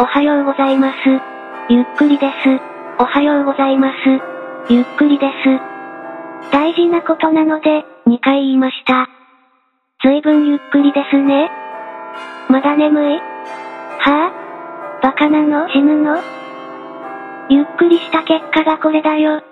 おはようございます。ゆっくりです。おはようございます。ゆっくりです。大事なことなので、2回言いました。ずいぶんゆっくりですね。まだ眠い？はぁ、あ、バカなの？死ぬの？ゆっくりした結果がこれだよ。